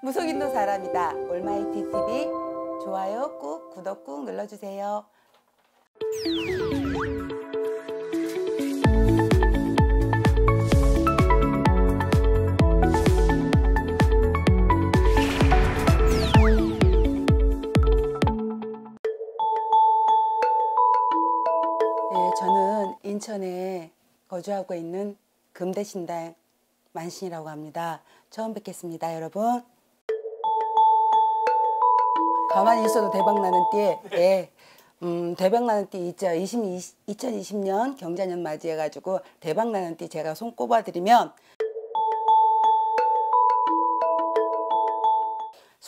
무속인도 사람이다. 올마이티 TV 좋아요 꾹 구독 꾹 눌러주세요. 네, 저는 인천에 거주하고 있는 금대신당 만신이라고 합니다. 처음 뵙겠습니다, 여러분. 가만히 있어도 대박 나는 띠에 예. 음, 대박 나는 띠 있죠. 20, 2020년 경자년 맞이해가지고 대박 나는 띠 제가 손 꼽아드리면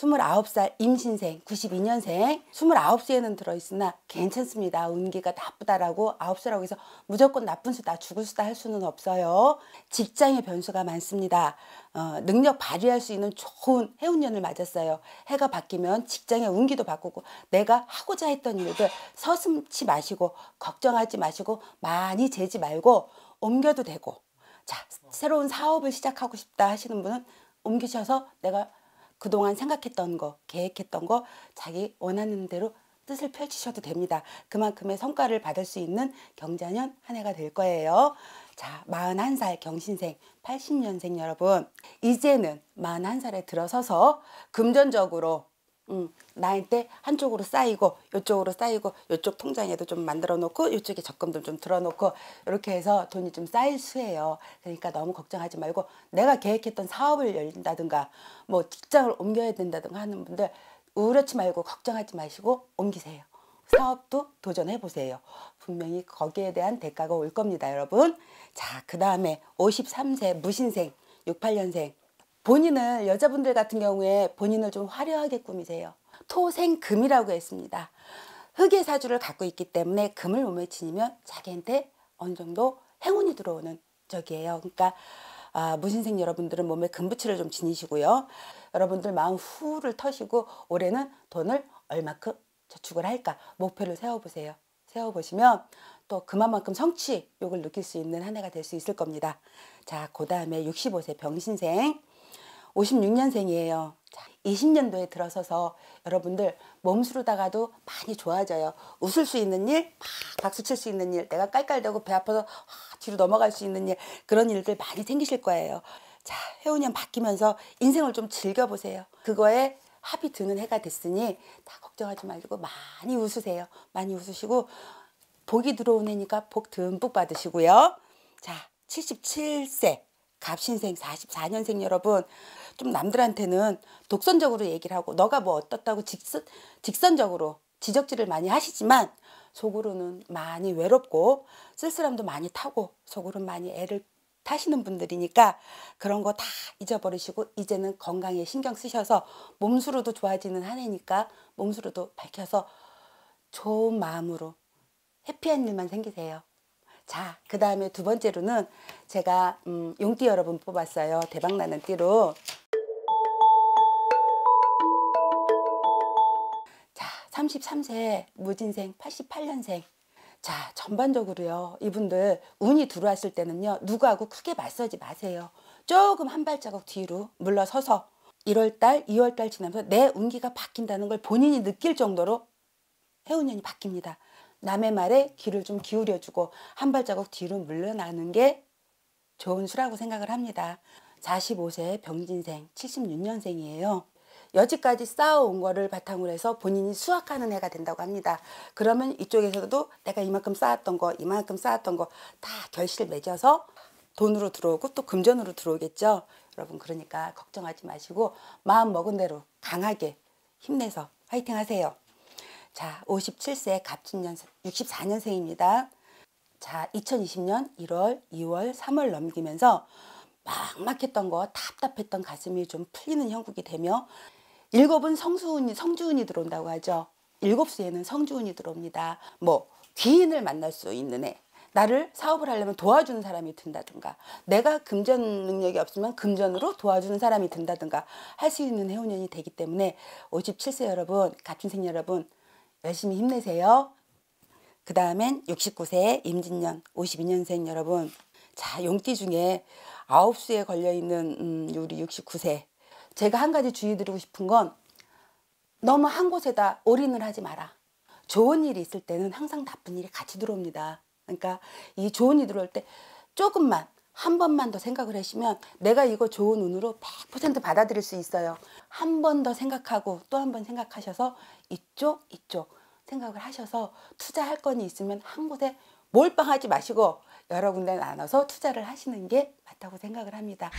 29살 임신생 92년생 29세에는 들어있으나 괜찮습니다. 운기가 나쁘다라고 9세라고 해서 무조건 나쁜 수다 죽을 수다 할 수는 없어요. 직장의 변수가 많습니다. 어, 능력 발휘할 수 있는 좋은 해운년을 맞았어요. 해가 바뀌면 직장의 운기도 바꾸고 내가 하고자 했던 일들 서슴치 마시고 걱정하지 마시고 많이 재지 말고 옮겨도 되고 자 새로운 사업을 시작하고 싶다 하시는 분은 옮기셔서 내가 그동안 생각했던 거, 계획했던 거 자기 원하는 대로 뜻을 펼치셔도 됩니다. 그만큼의 성과를 받을 수 있는 경자년 한 해가 될 거예요. 자, 41살 경신생 80년생 여러분. 이제는 41살에 들어서서 금전적으로 음, 나한테 한쪽으로 쌓이고 이쪽으로 쌓이고 이쪽 통장에도 좀 만들어 놓고 이쪽에 적금도 좀 들어 놓고 이렇게 해서 돈이 좀 쌓일 수예요. 그러니까 너무 걱정하지 말고 내가 계획했던 사업을 열린다든가 뭐 직장을 옮겨야 된다든가 하는 분들 우울하지 말고 걱정하지 마시고 옮기세요. 사업도 도전해 보세요. 분명히 거기에 대한 대가가 올 겁니다, 여러분. 자, 그 다음에 53세 무신생 68년생 본인을 여자분들 같은 경우에 본인을 좀 화려하게 꾸미세요. 토생금이라고 했습니다. 흑의 사주를 갖고 있기 때문에 금을 몸에 지니면 자기한테 어느 정도 행운이 들어오는 적이에요. 그러니까 아, 무신생 여러분들은 몸에 금부치를 좀 지니시고요. 여러분들 마음 후를 터시고 올해는 돈을 얼마큼 저축을 할까 목표를 세워보세요. 세워보시면 또 그만큼 성취욕을 느낄 수 있는 한 해가 될 수 있을 겁니다. 자, 그 다음에 65세 병신생 56년생이에요. 자, 20년도에 들어서서 여러분들 몸수로다가도 많이 좋아져요. 웃을 수 있는 일, 막 박수 칠 수 있는 일, 내가 깔깔대고 배 아파서 뒤로 넘어갈 수 있는 일, 그런 일들 많이 생기실 거예요. 자, 해운년 바뀌면서 인생을 좀 즐겨보세요. 그거에 합이 드는 해가 됐으니 다 걱정하지 말고 많이 웃으세요. 많이 웃으시고 복이 들어온 해니까 복 듬뿍 받으시고요. 자, 77세 갑신생 44년생 여러분 좀 남들한테는 독선적으로 얘기를 하고 너가 뭐 어떻다고 직선, 직선적으로 지적질을 많이 하시지만 속으로는 많이 외롭고 쓸쓸함도 많이 타고 속으로는 많이 애를 타시는 분들이니까 그런 거 다 잊어버리시고 이제는 건강에 신경 쓰셔서 몸수로도 좋아지는 한 해니까 몸수로도 밝혀서 좋은 마음으로 해피한 일만 생기세요. 자, 그 다음에 두 번째로는 제가 음, 용띠 여러분 뽑았어요. 대박나는 띠로. 33세 무진생 88년생. 자, 전반적으로요. 이분들 운이 들어왔을 때는요. 누구하고 크게 맞서지 마세요. 조금 한 발자국 뒤로 물러서서 1월달, 2월달 지나면서 내 운기가 바뀐다는 걸 본인이 느낄 정도로 해운년이 바뀝니다. 남의 말에 귀를 좀 기울여주고 한 발자국 뒤로 물러나는 게 좋은 수라고 생각을 합니다. 45세 병진생 76년생이에요. 여지까지 쌓아온 거를 바탕으로 해서 본인이 수확하는 해가 된다고 합니다. 그러면 이쪽에서도 내가 이만큼 쌓았던 거, 이만큼 쌓았던 거 다 결실 맺어서 돈으로 들어오고 또 금전으로 들어오겠죠. 여러분 그러니까 걱정하지 마시고 마음 먹은 대로 강하게 힘내서 화이팅 하세요. 자, 57세 갑진년 64년생입니다. 자, 2020년 1월, 2월, 3월 넘기면서 막막했던 거, 답답했던 가슴이 좀 풀리는 형국이 되며 일곱은 성수운이, 성주운이 들어온다고 하죠. 일곱 수에는 성주운이 들어옵니다. 뭐 귀인을 만날 수 있는 애, 나를 사업을 하려면 도와주는 사람이 든다든가 내가 금전 능력이 없으면 금전으로 도와주는 사람이 든다든가 할 수 있는 해운년이 되기 때문에 57세 여러분, 갑진생 여러분 열심히 힘내세요. 그 다음엔 69세 임진년 52년생 여러분 자 용띠 중에 9수에 걸려있는 음, 우리 69세 제가 한 가지 주의 드리고 싶은 건 너무 한 곳에다 올인을 하지 마라. 좋은 일이 있을 때는 항상 나쁜 일이 같이 들어옵니다. 그러니까 이 좋은 일이 들어올 때 조금만 한 번만 더 생각을 하시면 내가 이거 좋은 운으로 100% 받아들일 수 있어요. 한 번 더 생각하고 또 한 번 생각하셔서 이쪽 이쪽 생각을 하셔서 투자할 건이 있으면 한 곳에 몰빵하지 마시고 여러 군데 나눠서 투자를 하시는 게 맞다고 생각을 합니다.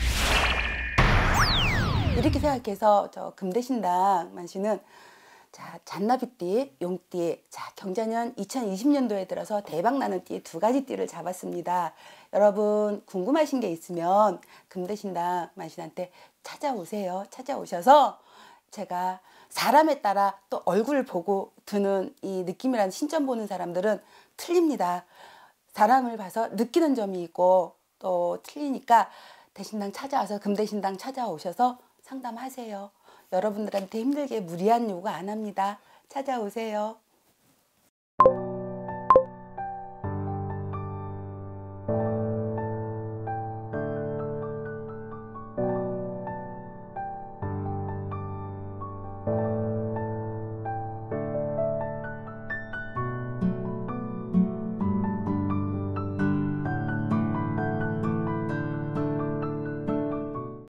이렇게 생각해서 저 금대신당 만 씨는 자 잔나비띠, 용띠, 자 경자년 2020년도에 들어서 대박 나는 띠 두 가지 띠를 잡았습니다. 여러분 궁금하신 게 있으면 금대신당 만신한테 찾아오세요. 찾아오셔서 제가 사람에 따라 또 얼굴 보고 드는 이 느낌이라는 신점 보는 사람들은 틀립니다. 사람을 봐서 느끼는 점이 있고 또 틀리니까 대신당 찾아와서 금대신당 찾아오셔서 상담하세요. 여러분들한테 힘들게 무리한 요구 안 합니다. 찾아오세요.